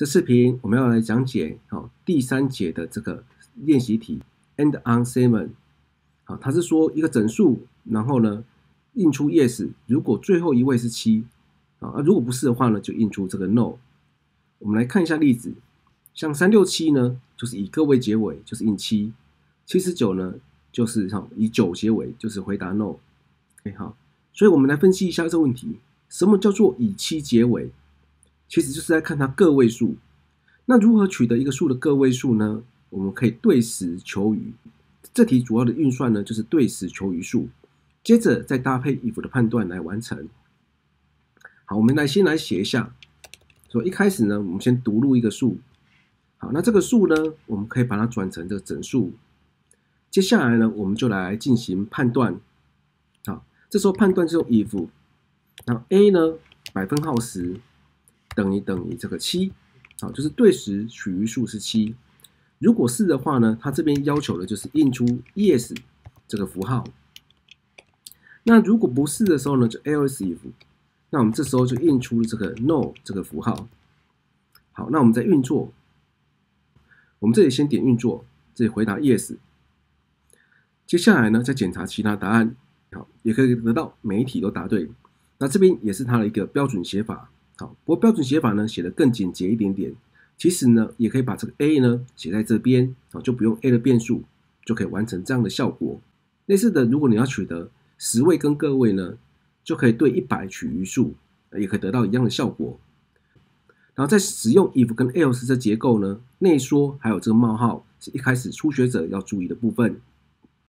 这视频我们要来讲解哦第三节的这个练习题，end on seven。好，它是说一个整数，然后呢印出 yes，如果最后一位是七，啊，如果不是的话呢，就印出这个 no。我们来看一下例子，像三六七呢，就是以个位结尾，就是印七；七十九呢，就是哈以九结尾，就是回答 no。OK，好，所以我们来分析一下这个问题，什么叫做以七结尾？其实就是在看它个位数。那如何取得一个数的个位数呢？我们可以对时求余。这题主要的运算呢，就是对时求余数，接着再搭配 if 的判断来完成。好，我们来先来写一下。所以一开始呢，我们先读入一个数。好，那这个数呢，我们可以把它转成这个整数。接下来呢，我们就来进行判断。好，这时候判断就用 if，然后 a 呢百分号十等于等于这个七。好，就是对时取余数是七。如果是的话呢，它这边要求的就是印出 yes 这个符号。那如果不是的时候呢，就 else if。那我们这时候就印出这个 no 这个符号。好，那我们在运作，我们这里先点运作，这里回答 yes。接下来呢，再检查其他答案，好，也可以得到每一题都答对。那这边也是它的一个标准写法。好，不过标准写法呢写的更简洁一点点。其实呢，也可以把这个 a 呢写在这边，啊，就不用 a 的变数，就可以完成这样的效果。类似的，如果你要取得十位跟个位呢？就可以对一百取余数，也可以得到一样的效果。然后在使用 if 跟 else 这结构呢，内缩还有这个冒号是一开始初学者要注意的部分。